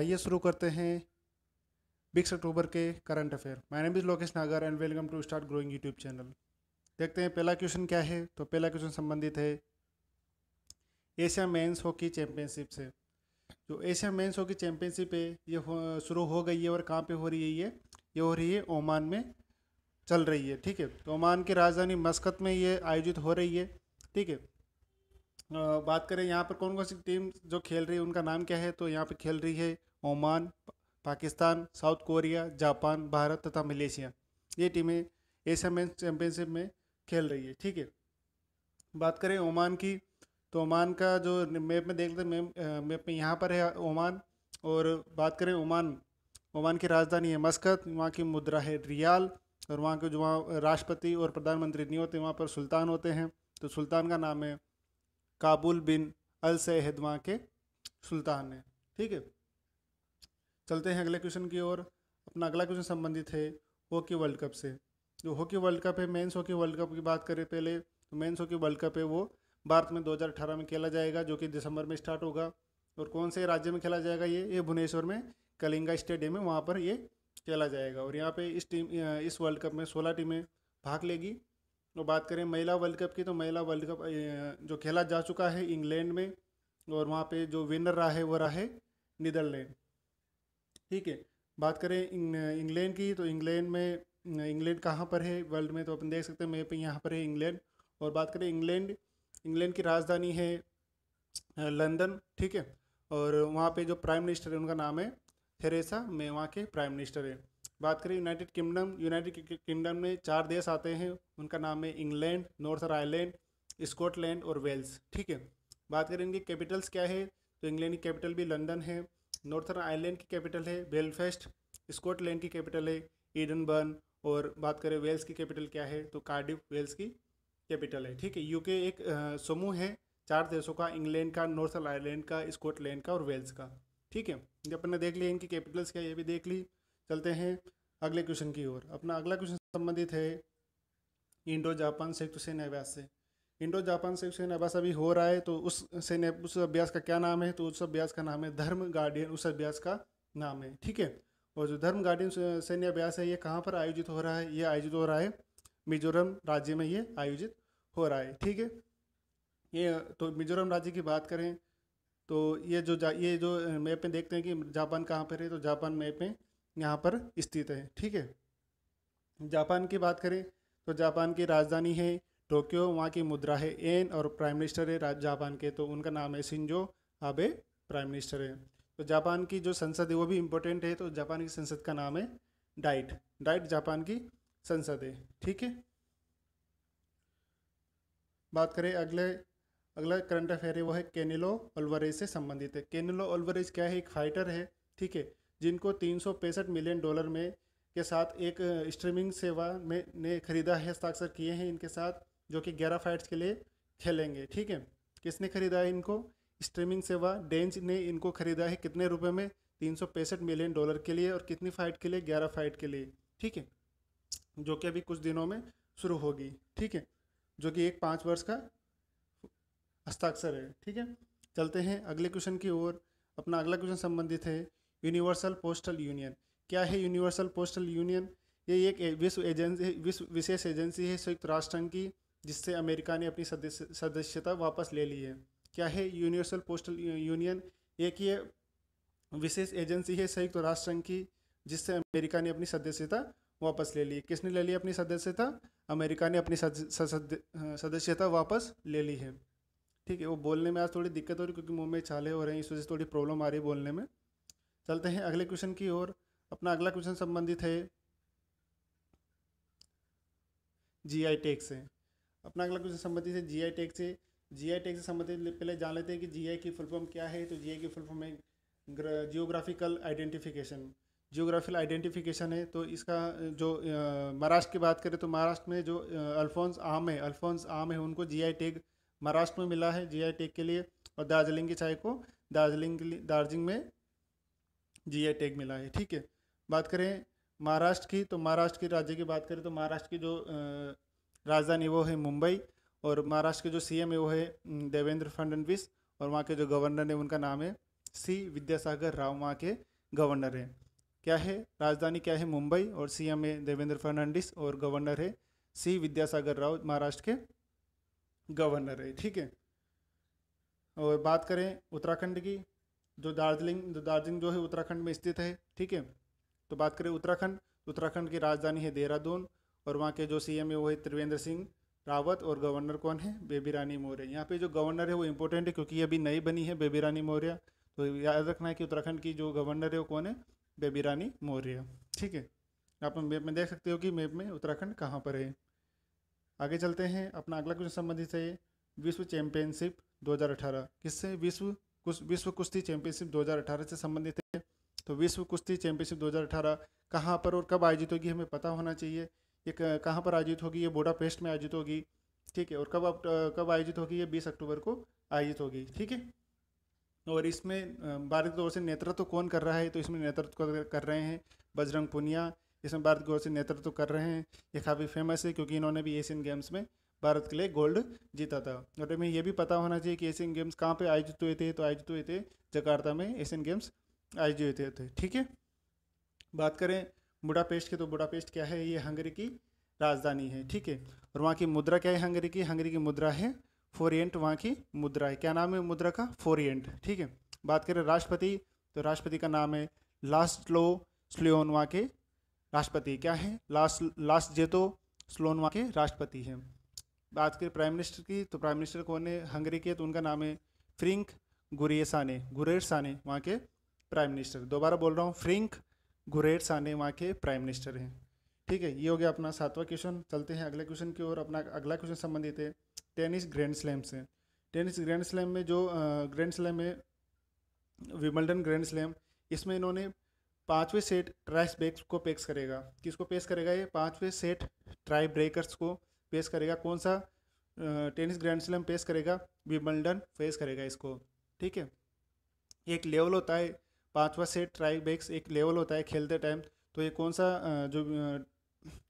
आइए शुरू करते हैं बिक्स अक्टूबर के current affair. My name is Lokesh Nagar and welcome to start growing YouTube channel देखते हैं पहला क्वेश्चन क्या है? तो पहला क्वेश्चन संबंधित है एशिया मेंस हॉकी चैंपियनशिप से। जो एशिया मेंस हॉकी चैंपियनशिप है, ये शुरू हो गई है और कहाँ पे हो रही है ये? ये हो रही है ओमान में चल रही है, ठीक है? तो ओमान की राजधानी मस्कत में ये आयोजित हो रही है, ठीक है? बात करें यहाँ पर कौन कौन सी टीम जो खेल रही है, उनका नाम क्या है? तो यहाँ पर खेल रही है Oman, Pakistan, South Korea, Japan, Bharat तथा मलेशिया। ये टीमें एशिया मेंस चैम्पियनशिप में खेल रही है, ठीक है? बात करें ओमान की तो ओमान का जो मैप में देख लेते हैं, मैप में यहाँ पर है ओमान, और बात करें ओमान ओमान की राजधानी है मस्कत, वहाँ की मुद्रा है रियाल, और वहाँ के जो वहाँ राष्ट्रपति और प्रधानमंत्री नहीं होते, वहाँ पर सुल्तान होते हैं। तो सुल्तान का नाम है काबुल बिन अल सैद वहाँ के सुल्तान है, ठीक है? चलते हैं अगले क्वेश्चन की ओर। अपना अगला क्वेश्चन संबंधित है हॉकी वर्ल्ड कप से। जो हॉकी वर्ल्ड कप है, मेंस हॉकी वर्ल्ड कप की बात करें पहले तो मेंस हॉकी वर्ल्ड कप है वो भारत में 2018 में खेला जाएगा, जो कि दिसंबर में स्टार्ट होगा। और कौन से राज्य में खेला जाएगा ये? ये भुवनेश्वर में, कलिंगा स्टेडियम है वहाँ पर ये खेला जाएगा। और यहाँ पे इस टीम, इस वर्ल्ड कप में सोलह टीमें भाग लेगी। और बात करें महिला वर्ल्ड कप की तो महिला वर्ल्ड कप जो खेला जा चुका है इंग्लैंड में, और वहाँ पे जो विनर रहा है, वो रहा है नीदरलैंड। ठीक है। बात करें इंग्लैंड की तो इंग्लैंड में, इंग्लैंड कहाँ पर है? वर्ल्ड में तो अपन देख सकते हैं मैप यहाँ पर है इंग्लैंड। और बात करें इंग्लैंड इंग्लैंड की राजधानी है लंदन, ठीक है। और वहाँ पे जो प्राइम मिनिस्टर है, उनका नाम है थेरेसा में वहाँ के प्राइम मिनिस्टर है। बात करें यूनाइटेड किंगडम यूनाइटेड किंगडम में चार देश आते हैं, उनका नाम है इंग्लैंड नॉर्थर आयरलैंड, स्कॉटलैंड और वेल्स, ठीक है। बात करें इनकी कैपिटल्स क्या है तो इंग्लैंड की कैपिटल भी लंदन है। नॉर्थर्न आयरलैंड की कैपिटल है, बेलफेस्ट, स्कॉटलैंड की कैपिटल है ईडनबर्न और बात करें वेल्स की कैपिटल क्या है तो कार्डिफ वेल्स की कैपिटल है। ठीक है यूके एक समूह है, चार देशों का, इंग्लैंड का नॉर्थर्न आयरलैंड का, स्कॉटलैंड का और वेल्स का। ठीक है जब अपन ने देख लिया, इनकी कैपिटल्स क्या ये भी देख ली। चलते हैं अगले क्वेश्चन की ओर। अपना अगला क्वेश्चन संबंधित है इंडो जापान संयुक्त सैन्य अभ्यास से। इंडो जापान संयुक्त सैन्य अभ्यास अभी हो रहा है तो उस सैन्य उस अभ्यास का क्या नाम है? तो उस अभ्यास का नाम है धर्म गार्डियन, उस अभ्यास का नाम है, ठीक है? और जो धर्म गार्डियन सैन्य अभ्यास है, ये कहाँ पर आयोजित हो रहा है? ये आयोजित हो रहा है मिजोरम राज्य में ये आयोजित हो रहा है, ठीक है? ये तो मिजोरम राज्य की बात करें तो ये जो ये जो मैप में देखते हैं कि जापान कहाँ पर है तो जापान मैप में यहाँ पर स्थित है, ठीक है? जापान की बात करें तो जापान की राजधानी है टोक्यो, वहाँ की मुद्रा है एन और प्राइम मिनिस्टर है जापान के तो उनका नाम है सिंजो आबे, प्राइम मिनिस्टर है। तो जापान की जो संसद है वो भी इम्पोर्टेंट है तो जापान की संसद का नाम है डाइट। डाइट जापान की संसद है, ठीक है? बात करें अगले, अगला करंट अफेयर है, वो है केनिलो ओल्वरेज से संबंधित है। केनिलो ओल्वरेज क्या है? एक फाइटर है, ठीक है? जिनको तीन सौ पैंसठ मिलियन डॉलर में के साथ एक स्ट्रीमिंग सेवा में, ने खरीदा है हस्ताक्षर किए हैं इनके साथ। जो कि ग्यारह फाइट्स के लिए खेलेंगे। ठीक है? किसने खरीदा है इनको? स्ट्रीमिंग सेवा। डेंज ने इनको खरीदा है कितने रुपए में? तीन सौ पैंसठ मिलियन डॉलर के लिए और कितनी फाइट के लिए? ग्यारह फाइट के लिए। ठीक है? जो कि अभी कुछ दिनों में शुरू होगी। ठीक है? जो कि एक पाँच वर्ष का हस्ताक्षर है। ठीक है? चलते हैं अगले क्वेश्चन की ओर। अपना अगला क्वेश्चन संबंधित है। यूनिवर्सल पोस्टल यूनियन क्या है यूनिवर्सल पोस्टल यूनियन ये एक विश्व एजेंसी विश्व विशेष एजेंसी है संयुक्त राष्ट्र संघ की। जिससे अमेरिका ने अपनी सदस्य, सदस्यता वापस ले ली है। क्या है यूनिवर्सल पोस्टल यूनियन? एक ये विशेष एजेंसी है संयुक्त तो राष्ट्र संघ की, जिससे अमेरिका ने अपनी सदस्यता वापस ले ली। किसने ले ली अपनी सदस्यता? अमेरिका ने अपनी सदस्यता वापस ले ली है। ठीक है, वो बोलने में आज थोड़ी दिक्कत हो रही क्योंकि मुँह में छाले हो रहे हैं, इस वजह से थोड़ी प्रॉब्लम आ रही है बोलने में। चलते हैं अगले क्वेश्चन की ओर। अपना अगला क्वेश्चन संबंधित है। जी आई टेक से। अपना अगला क्वेश्चन संबंधित है जी आई टैग से। जी आई टैग से संबंधित पहले जान लेते हैं कि जी आई की फुल फॉर्म क्या है। तो जी आई की फुल फॉर्म है जियोग्राफिकल आइडेंटिफिकेशन जियोग्राफिकल आइडेंटिफिकेशन है तो इसका जो महाराष्ट्र की बात करें तो महाराष्ट्र में जो अल्फोंस आम है, अल्फोंस आम है, उनको जीआई टैग महाराष्ट्र में मिला है जीआई टैग के लिए। और दार्जिलिंग की चाय को दार्जिलिंग के लिए दार्जिलिंग में जीआई टैग मिला है, ठीक है। बात करें महाराष्ट्र की तो महाराष्ट्र के राज्य की बात करें तो महाराष्ट्र की जो राजधानी वो है मुंबई और महाराष्ट्र के जो सीएम है वो है देवेंद्र फडणवीस और वहाँ के जो गवर्नर है, उनका नाम है सी विद्यासागर राव, वहाँ के गवर्नर हैं। क्या है? राजधानी क्या है? मुंबई और सीएम है देवेंद्र फर्नांडिस और गवर्नर है सी विद्यासागर राव, महाराष्ट्र के गवर्नर है, ठीक है? और बात करें उत्तराखंड की, जो दार्जिलिंग जो दार्जिलिंग जो है उत्तराखंड में स्थित है, ठीक है? तो बात करें उत्तराखंड उत्तराखंड की राजधानी है देहरादून और वहाँ के जो सीएम है वो है त्रिवेंद्र सिंह रावत और गवर्नर कौन है? बेबी रानी मौर्य। यहाँ पे जो गवर्नर है वो इम्पोर्टेंट है क्योंकि ये अभी नई बनी है बेबी रानी मौर्य। तो याद रखना है कि उत्तराखंड की जो गवर्नर है वो कौन है? बेबी रानी मौर्य। ठीक है? आप मैप में देख सकते हो कि मैप में उत्तराखंड कहाँ पर है। आगे चलते हैं। अपना अगला क्वेश्चन संबंधित है। विश्व चैंपियनशिप 2018 किससे? विश्व कुछ विश्व कुश्ती चैंपियनशिप 2018 से संबंधित है। तो विश्व कुश्ती चैंपियनशिप 2018 कहाँ पर और कब आयोजित होगी हमें पता होना चाहिए। ये कहाँ पर आयोजित होगी? ये बोडापेस्ट में आयोजित होगी, ठीक है? और कब आप कब आयोजित होगी ये बीस अक्टूबर को आयोजित होगी, ठीक है? और इसमें भारत की ओर से नेतृत्व कौन कर रहा है? तो इसमें नेतृत्व कर रहे हैं बजरंग पुनिया। इसमें भारत की ओर से नेतृत्व कर रहे हैं, ये काफ़ी फ़ेमस है क्योंकि इन्होंने भी एशियन गेम्स में भारत के लिए गोल्ड जीता था। और हमें ये भी पता होना चाहिए कि एशियन गेम्स कहाँ पे आयोजित हुए थे? तो आयोजित हुए थे जकार्ता में एशियन गेम्स आयोजित हुए थे, ठीक है? बात करें बुडापेस्ट की तो बुडापेस्ट क्या है? ये हंगरी की राजधानी है, ठीक है? और वहाँ की मुद्रा क्या है? हंगरी की हंगरी की मुद्रा है फोरियंट वहाँ की मुद्रा है। क्या नाम है मुद्रा का? फोरियंट ठीक है? बात करें राष्ट्रपति तो राष्ट्रपति का नाम है लास्ट लो स्लोन वहाँ के राष्ट्रपति। क्या है? लास्ट लास्ट जेतो स्लोन वहाँ के राष्ट्रपति हैं। बात करें प्राइम मिनिस्टर की तो प्राइम मिनिस्टर कौन है? हंगरी के तो उनका नाम है फ्रिंक गुरेसाने गुरेर साने वहाँ के प्राइम मिनिस्टर। दोबारा बोल रहा हूँ, फ्रिंक गुरेर साने वहाँ के प्राइम मिनिस्टर हैं। ठीक है, ये हो गया अपना सातवां क्वेश्चन चलते हैं अगले क्वेश्चन की ओर। अपना अगला क्वेश्चन संबंधित है, टेनिस ग्रैंड स्लैम से। टेनिस ग्रैंड स्लैम में जो ग्रैंड स्लैम है विमल्डन ग्रैंड स्लैम, इसमें इन्होंने पाँचवें सेट ट्राइस ब्रेक्स को पेश करेगा। किसको पेश करेगा ये? पाँचवें सेट ट्राई ब्रेकर्स को पेश करेगा। कौन सा? टेनिस ग्रैंड स्लैम पेश करेगा विमल्डन फेस करेगा इसको। ठीक है एक लेवल होता है पांचवा सेट ट्राई बैक्स एक लेवल होता है खेलते टाइम तो ये कौन सा जो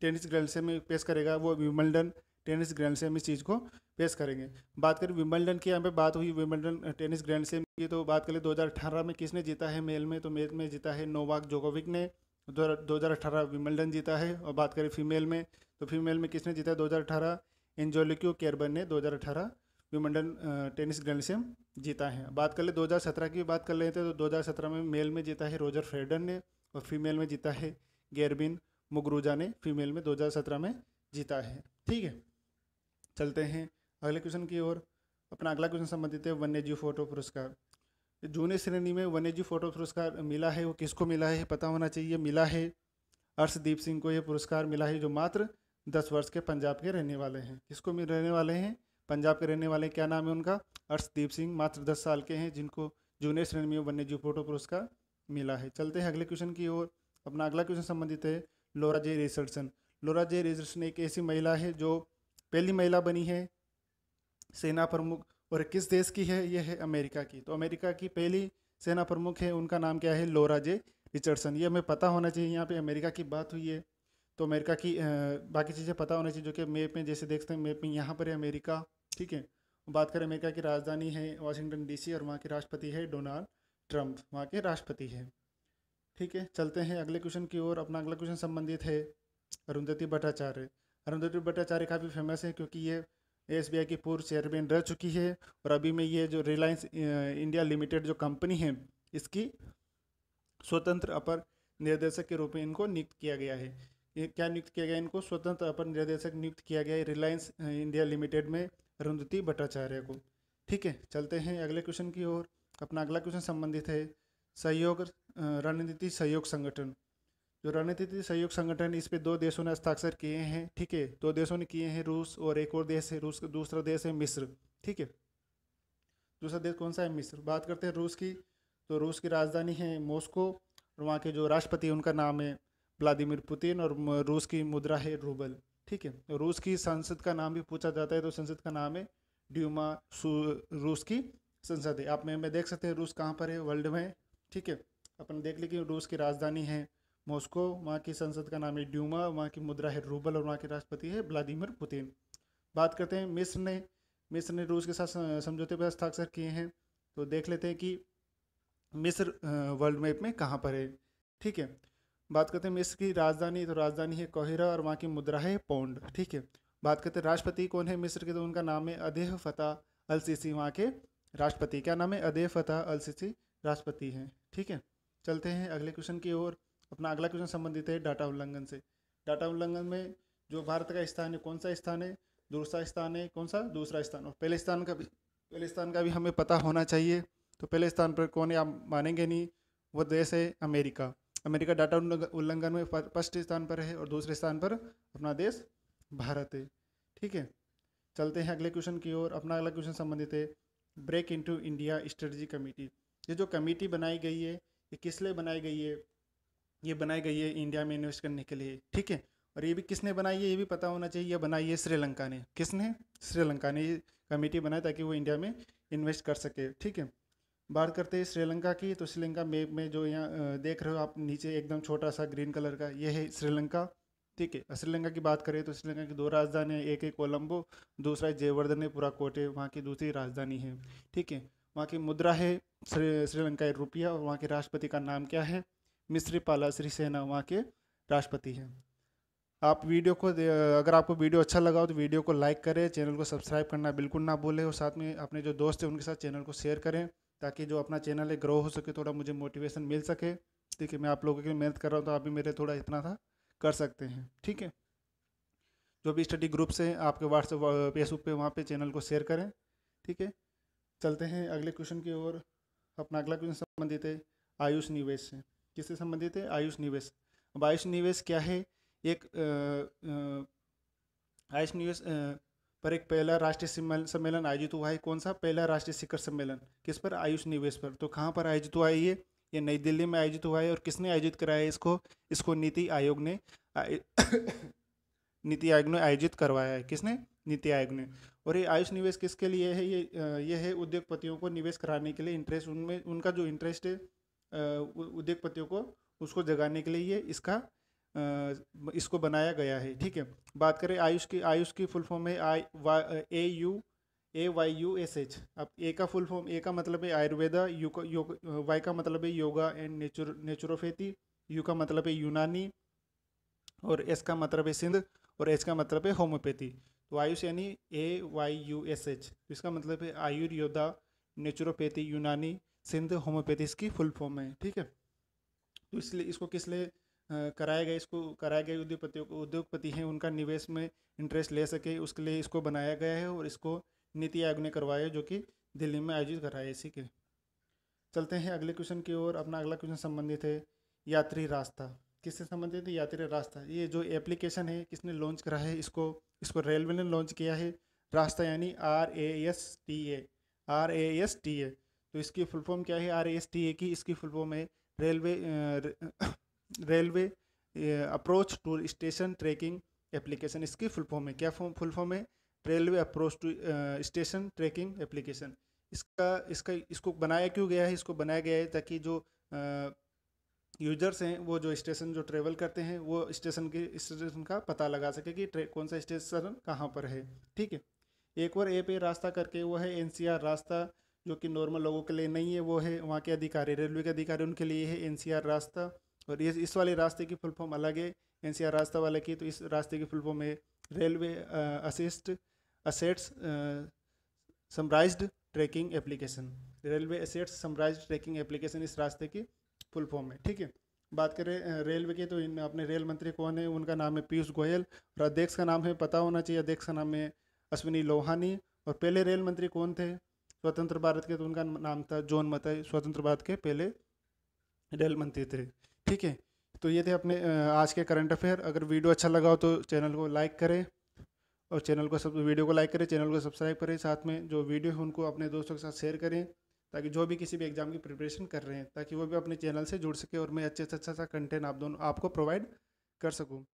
टेनिस ग्रैंड स्लैम में पेश करेगा, वो विमल्डन टेनिस ग्रैंड स्लैम इस चीज़ को पेश करेंगे। बात करें विमल्डन की, यहाँ पे बात हुई विमल्डन टेनिस ग्रैंड स्लैम की तो बात करें 2018 में किसने जीता है मेल में? तो मेल में जीता है नोवाक जोकोविक ने। 2018 विमल्डन जीता है, और बात करें फीमेल में तो फीमेल में किसने जीता है? 2018 एंजोलिको केरबन ने 2018 विमंडन टेनिस ग्रैंड स्लैम जीता है। बात कर ले 2017 की बात कर लेते हैं तो 2017 में मेल में जीता है रोजर फ्रेडन ने और फीमेल में जीता है गेरबिन मुगरूजा ने फीमेल में 2017 में जीता है। ठीक है, चलते हैं अगले क्वेश्चन की ओर। अपना अगला क्वेश्चन संबंधित है वन्य जीव फ़ोटो पुरस्कार। जूनियर श्रेणी में वन्य जीव फ़ोटो पुरस्कार मिला है, वो किसको मिला है पता होना चाहिए। मिला है अर्शदीप सिंह को यह पुरस्कार, मिला है जो मात्र दस वर्ष के पंजाब के रहने वाले हैं। किसको मिल रहने वाले हैं? पंजाब के रहने वाले, क्या नाम है उनका? अर्शदीप सिंह, मात्र दस साल के हैं, जिनको जूनियर श्रेणी में वन्य जीव फ़ोटो पुरस्कार मिला है। चलते हैं अगले क्वेश्चन की ओर। अपना अगला क्वेश्चन संबंधित है, लोरा जे रिचर्डसन। लोरा जे रिचर्डसन एक ऐसी महिला है, जो पहली महिला बनी है, सेना प्रमुख, और किस देश की है? यह है अमेरिका की। तो अमेरिका की पहली सेना प्रमुख है, उनका नाम क्या है? Laura J Richardson. ये हमें पता होना चाहिए, यहाँ पे अमेरिका की बात हुई है। तो अमेरिका की बाकी चीज़ें पता होना चाहिए, जो कि मैप में जैसे देखते हैं, मैप में यहाँ पर है अमेरिका, ठीक है? बात करें अमेरिका की राजधानी है वाशिंगटन डीसी और वहाँ के राष्ट्रपति है डोनाल्ड ट्रंप, वहाँ के राष्ट्रपति हैं, ठीक है? चलते हैं अगले क्वेश्चन की ओर, अपना अगला क्वेश्चन संबंधित है, अरुंधति भट्टाचार्य। अरुंधति भट्टाचार्य काफ़ी फ़ेमस है, क्योंकि ये एसबीआई की पूर्व चेयरमैन रह चुकी है, और अभी में ये जो रिलायंस इंडिया लिमिटेड जो कंपनी है, इसकी स्वतंत्र अपर निर्देशक के रूप में इनको नियुक्त किया गया है। क्या नियुक्त किया गया? इनको स्वतंत्र अपर निर्देशक नियुक्त किया गया रिलायंस इंडिया लिमिटेड में अरुंधति भट्टाचार्य को। ठीक है, चलते हैं अगले क्वेश्चन की ओर। अपना अगला क्वेश्चन संबंधित है। सहयोग रणनीति सहयोग संगठन। जो रणनीति सहयोग संगठन इस पे दो देशों ने हस्ताक्षर किए हैं, ठीक है? दो देशों ने किए हैं, रूस और एक और देश है, रूस का दूसरा देश है मिस्र। ठीक है? दूसरा देश कौन सा है? मिस्र। बात करते हैं रूस की। तो रूस की राजधानी है मॉस्को, और वहाँ के जो राष्ट्रपति उनका नाम है व्लादिमिर पुतिन और रूस की मुद्रा है रूबल। ठीक है? रूस की संसद का नाम भी पूछा जाता है तो संसद का नाम है ड्यूमा रूस की संसद है। आप में में देख सकते हैं रूस कहाँ पर है? वर्ल्ड में। ठीक है? अपन देख ली कि रूस की राजधानी है मॉस्को, वहाँ की संसद का नाम है ड्यूमा, वहाँ की मुद्रा है रूबल और वहाँ के राष्ट्रपति है व्लादिमिर पुतिन। बात करते हैं मिस्र ने। मिस्र ने रूस के साथ समझौते पर हस्ताक्षर किए हैं। तो देख लेते हैं कि मिस्र वर्ल्ड मैप में कहाँ पर है। ठीक है? बात करते हैं मिस्र की राजधानी तो राजधानी है कोहिरा और वहाँ की मुद्रा है पौंड, ठीक है? बात करते हैं राष्ट्रपति कौन है मिस्र के तो उनका नाम है अदेह फतेह अल सीसी वहाँ के राष्ट्रपति। क्या नाम है? अदेह फतेह अल सीसी राष्ट्रपति हैं, ठीक है? चलते हैं अगले क्वेश्चन की ओर। अपना अगला क्वेश्चन संबंधित है डाटा उल्लंघन से। डाटा उल्लंघन में जो भारत का स्थान है, कौन सा स्थान है? दूसरा स्थान है कौन सा? दूसरा स्थान। और पहले स्थान का भी, पहले स्थान का भी हमें पता होना चाहिए। तो पहले स्थान पर कौन है आप मानेंगे नहीं? वो देश है अमेरिका। अमेरिका डाटा उल्लंघन में फ़र्स्ट स्थान पर है और दूसरे स्थान पर अपना देश भारत है। ठीक है? चलते हैं अगले क्वेश्चन की ओर। अपना अगला क्वेश्चन संबंधित है। Break into India strategy committee ये जो कमेटी बनाई गई है, ये किस लिए बनाई गई है? ये बनाई गई है इंडिया में इन्वेस्ट करने के लिए। ठीक है? और ये भी किसने बनाई है, ये भी पता होना चाहिए। ये बनाई है श्रीलंका ने। किसने? श्रीलंका ने ये कमेटी बनाई ताकि वो इंडिया में इन्वेस्ट कर सके। ठीक है? बात करते हैं श्रीलंका की तो श्रीलंका मैप में जो यहाँ देख रहे हो आप, नीचे एकदम छोटा सा ग्रीन कलर का, ये है श्रीलंका, ठीक है? श्रीलंका की बात करें तो श्रीलंका की दो राजधानी है एक है कोलंबो, दूसरा है जयवर्धन है पूरा कोटे वहाँ की दूसरी राजधानी है, ठीक है? वहाँ की मुद्रा है श्री, श्रीलंका रुपया, और वहाँ के राष्ट्रपति का नाम क्या है? मिस्री पाला, श्री सेना, वहाँ के राष्ट्रपति हैं। आप वीडियो को अगर आपको वीडियो अच्छा लगा हो तो वीडियो को लाइक करें, चैनल को सब्सक्राइब करना बिल्कुल ना भूलें, और साथ में अपने जो दोस्त हैं उनके साथ चैनल को शेयर करें। ताकि जो अपना चैनल है ग्रो हो सके, थोड़ा मुझे मोटिवेशन मिल सके। ठीक है मैं आप लोगों की मेहनत कर रहा हूँ तो आप भी मेरे थोड़ा इतना था कर सकते हैं, ठीक है? जो भी स्टडी ग्रुप्स हैं, आपके व्हाट्सएप फेसबुक पे, वहाँ पे चैनल को शेयर करें, ठीक है? चलते हैं अगले क्वेश्चन की ओर। अपना अगला क्वेश्चन संबंधित है, आयुष निवेश से। किससे संबंधित है? आयुष निवेश। अब आयुष निवेश क्या है? एक आयुष निवेश पर एक पहला राष्ट्रीय सम्मेलन आयोजित हुआ है। कौन सा? पहला राष्ट्रीय शिखर सम्मेलन। किस पर? आयुष निवेश पर। तो कहाँ पर आयोजित हुआ है ये? ये नई दिल्ली में आयोजित हुआ है और किसने आयोजित कराया इसको? इसको नीति आयोग ने नीति आयोग ने आयोजित करवाया है। किसने? नीति आयोग ने। और ये आयुष निवेश किसके लिए है? ये ये है उद्योगपतियों को निवेश कराने के लिए इंटरेस्ट उनमें, उनका जो इंटरेस्ट है उद्योगपतियों को उसको जगाने के लिए ये, इसका इसको बनाया गया है, ठीक है? बात करें आयुष की आयुष की फुल फॉर्म है I A, U, A, Y, U, S, H. अब ए का फुल फॉर्म ए का मतलब है आयुर्वेदा, यू का योग वाई का मतलब है yoga and nature naturopathy U का मतलब है यूनानी, और एस का मतलब है सिंध, और एच का मतलब है होम्योपैथी। तो आयुष यानी A, Y, U, S, H. तो इसका मतलब है आयुर्योदा नेचुरोपैथी यूनानी, सिंध, होम्योपैथी इसकी फुल फॉर्म है, ठीक है? तो इसलिए इसको किस लिए कराया गए इसको, कराए गए उद्योगपतियों को, उद्योगपति हैं, उनका निवेश में इंटरेस्ट ले सके, उसके लिए इसको बनाया गया है और इसको नीति आयोग ने करवाया जो कि दिल्ली में आयोजित कराया इसी के। चलते हैं अगले क्वेश्चन की ओर, अपना अगला क्वेश्चन संबंधित है, यात्री रास्ता। किससे संबंधित है? यात्री रास्ता। ये जो एप्लीकेशन है, किसने लॉन्च करा है, इसको इसको रेलवे ने लॉन्च किया है, रास्ता यानी R A S T A R A S T A तो इसकी फुल फॉर्म क्या है? R A S T A की इसकी फुल फॉर्म है railway railway approach to station tracking application इसकी फुल फॉर्म है। क्या फॉर्म फुल फॉर्म है? Railway approach to station tracking application इसका इसका, इसको बनाया क्यों गया है? इसको बनाया गया है ताकि जो यूज़र्स हैं, वो जो स्टेशन जो ट्रेवल करते हैं, वो स्टेशन के स्टेशन का पता लगा सके कि कौन सा स्टेशन कहाँ पर है। ठीक है? एक और ए पे रास्ता करके वो है एनसीआर रास्ता, जो कि नॉर्मल लोगों के लिए नहीं है, वो है, वहाँ के अधिकारी रेलवे के अधिकारी उनके लिए है एनसीआर रास्ता। और ये इस वाले रास्ते की फुल फॉर्म अलग है। एनसीआर रास्ता वाले की तो इस रास्ते की फुल फॉर्म है। Railway assist, assets summarized tracking application. Railway assets summarize tracking application इस रास्ते की फुल फॉर्म है। ठीक है? बात करें रेलवे की तो इन, अपने रेल मंत्री कौन है? उनका नाम है पीयूष गोयल और अध्यक्ष का नाम है, पता होना चाहिए। अध्यक्ष का नाम है अश्विनी लोहानी और पहले रेल मंत्री कौन थे? स्वतंत्र भारत के तो उनका नाम था जॉन मताई स्वतंत्र भारत के पहले रेल मंत्री थे। ठीक है? तो ये थे अपने आज के करंट अफेयर अगर वीडियो अच्छा लगा हो तो चैनल को लाइक करें और चैनल को सब वीडियो को लाइक करें चैनल को सब्सक्राइब करें। साथ में जो वीडियो है उनको अपने दोस्तों के साथ शेयर करें ताकि जो भी किसी भी एग्ज़ाम की प्रिपरेशन कर रहे हैं, ताकि वो भी अपने चैनल से जुड़ सके और मैं अच्छे से अच्छा सा कंटेंट आप दोनों, आपको प्रोवाइड कर सकूँ।